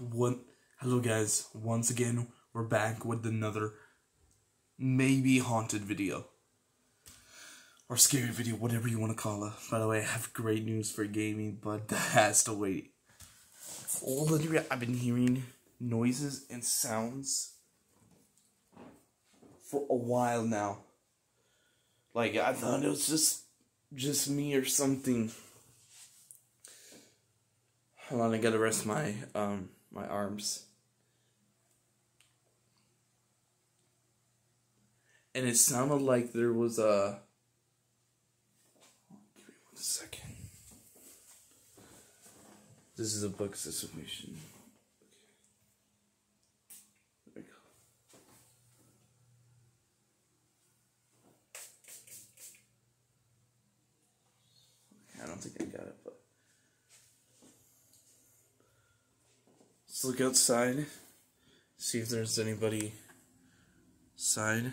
What? Hello, guys. Once again, we're back with another maybe haunted video or scary video, whatever you want to call it. By the way, I have great news for gaming, but that has to wait. Literally, I've been hearing noises and sounds for a while now. Like I thought it was just just me or something. Hold on, I gotta rest my um my arms. And it sounded like there was a give me one second. This is a book situation. There we go. I don't think I got it, but let's look outside, see if there's anybody side.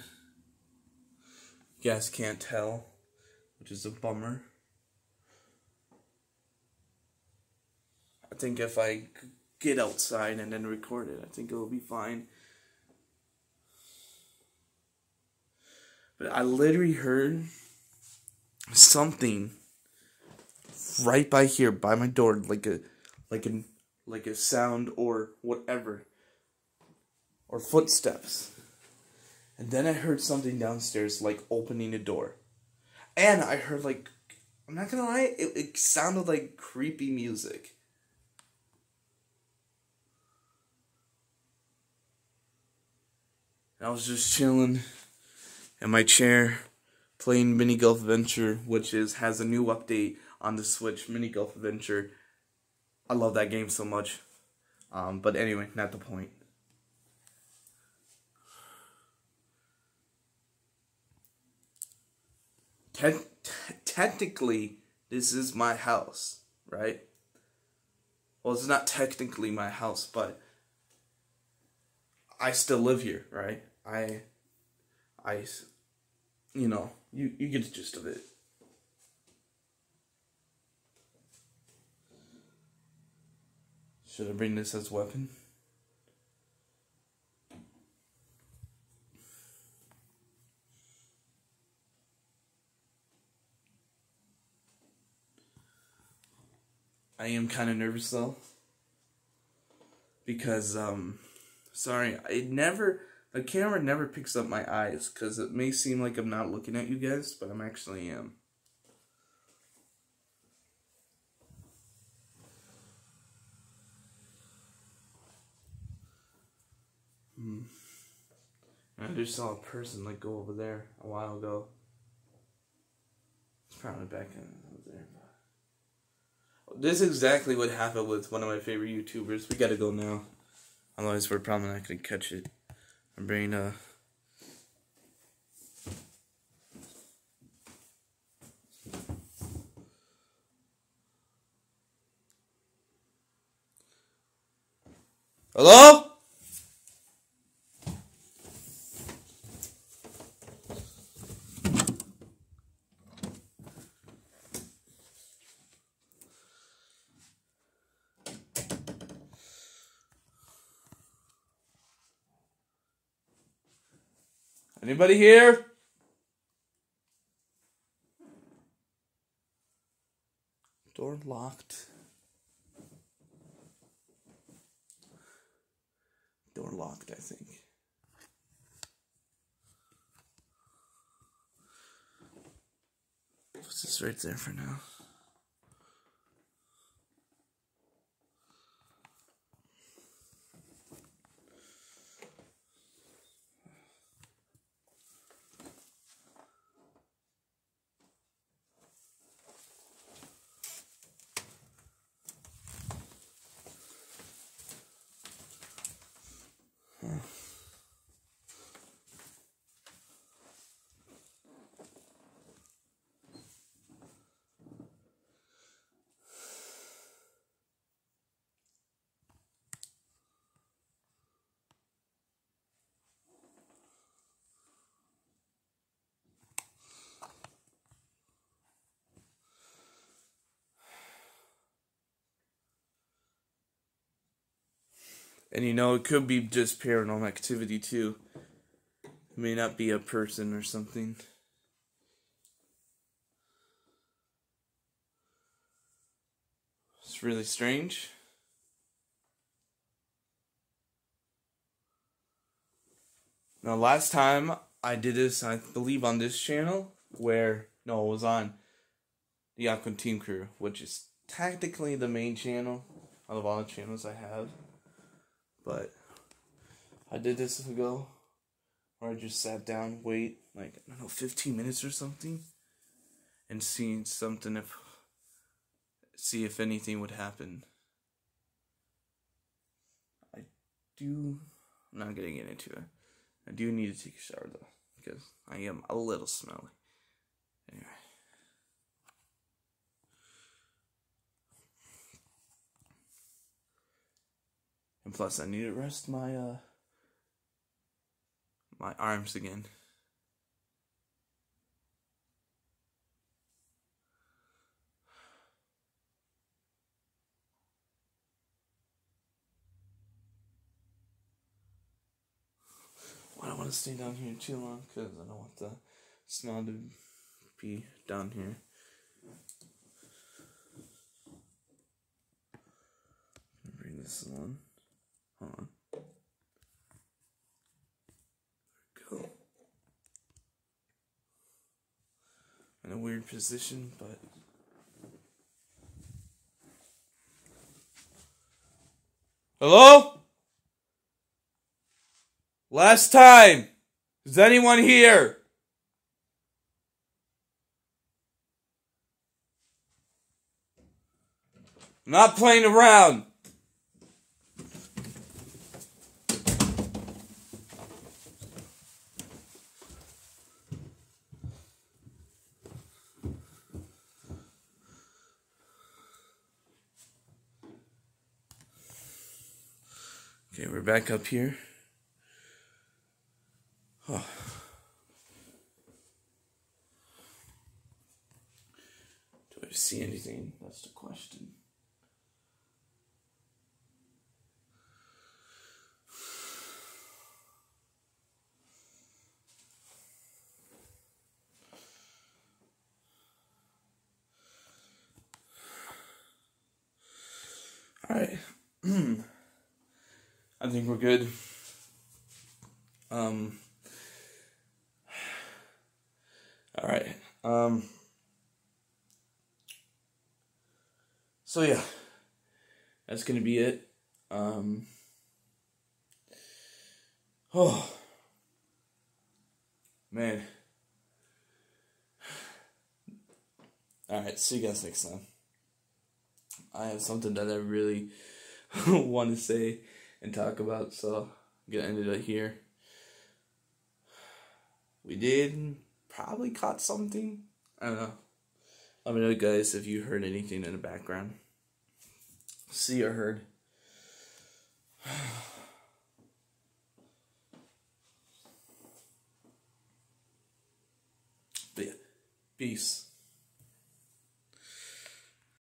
Guys can't tell, which is a bummer. I think if I get outside and then record it, I think it'll be fine. But I literally heard something right by here by my door like a like a like a sound or whatever or footsteps. And then i heard something downstairs like opening a door. And i heard like i'm not gonna lie it, it sounded like creepy music. I was just chilling in my chair playing mini golf adventure which is has a new update on the Switch, Mini Golf Adventure. I love that game so much. Um, but anyway, not the point. Te- te- technically, this is my house, right? Well, it's not technically my house, but I still live here, right? I, I, you know, you, you get the gist of it. Should I bring this as weapon? I am kind of nervous though. Because, um, sorry, it never, the camera never picks up my eyes because it may seem like I'm not looking at you guys, but I'm actually am. I just saw a person like go over there a while ago. It's probably back in there. This is exactly what happened with one of my favorite YouTubers. We gotta go now. Otherwise we're probably not gonna catch it. I'm bringing a. Hello? Anybody here? Door locked. Door locked, I think. What's this right there for now? And you know, it could be just paranormal activity too. It may not be a person or something. It's really strange. Now, last time I did this, I believe, on this channel, where, no, it was on the Aqua Team Crew, which is technically the main channel out of all the channels I have. But I did this ago, where I just sat down, wait, like, I don't know, 15 minutes or something, and seeing something if, see if anything would happen. I do, I'm not getting into it. I do need to take a shower though, because I am a little smelly. And plus I need to rest my uh my arms again. I don't want to stay down here too long because I don't want the smell to be down here. Bring this on. Hold on. Go. In a weird position, but. Hello? Last time. Is anyone here? I'm not playing around. Okay, we're back up here. Oh. Do I see anything? That's the question. All right. I think we're good. Um All right. Um So yeah. That's to be it. Um Oh. Man. All right, see you guys next time. I have something that I really want to say and talk about, so I'm gonna end it here. We did probably caught something. I don't know. Let me know, guys, if you heard anything in the background. See or heard. But yeah, peace.